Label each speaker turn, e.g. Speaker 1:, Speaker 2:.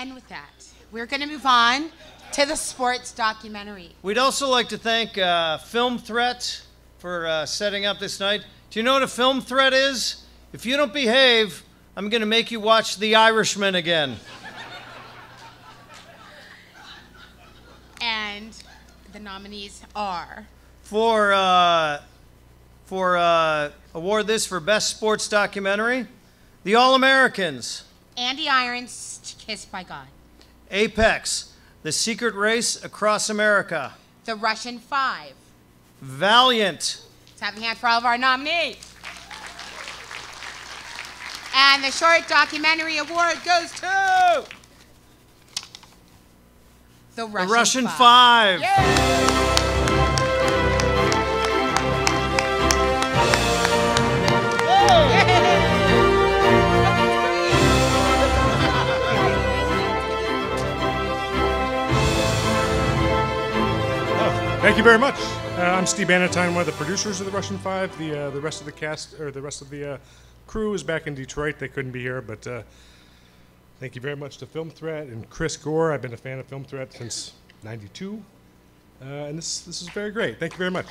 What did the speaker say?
Speaker 1: And with that, we're going to move on to the sports documentary.
Speaker 2: We'd also like to thank uh, Film Threat for uh, setting up this night. Do you know what a film threat is? If you don't behave, I'm going to make you watch The Irishman again.
Speaker 1: And the nominees are
Speaker 2: For uh, for uh, award this for best sports documentary, The All Americans,
Speaker 1: Andy Irons, Kissed by God,
Speaker 2: Apex, The Secret Race Across America,
Speaker 1: The Russian Five.
Speaker 2: Valiant,
Speaker 1: Let's have a hand for all of our nominees. And the short documentary award goes to The
Speaker 2: The
Speaker 1: Russian,
Speaker 2: Russian
Speaker 1: Five.
Speaker 2: Five.
Speaker 3: Thank you very much. Uh, I'm Steve Bannatyne, one of the producers of the Russian Five. The uh, the rest of the cast or the rest of the uh, crew is back in Detroit. They couldn't be here, but uh, thank you very much to Film Threat and Chris Gore. I've been a fan of Film Threat since '92, uh, and this this is very great. Thank you very much.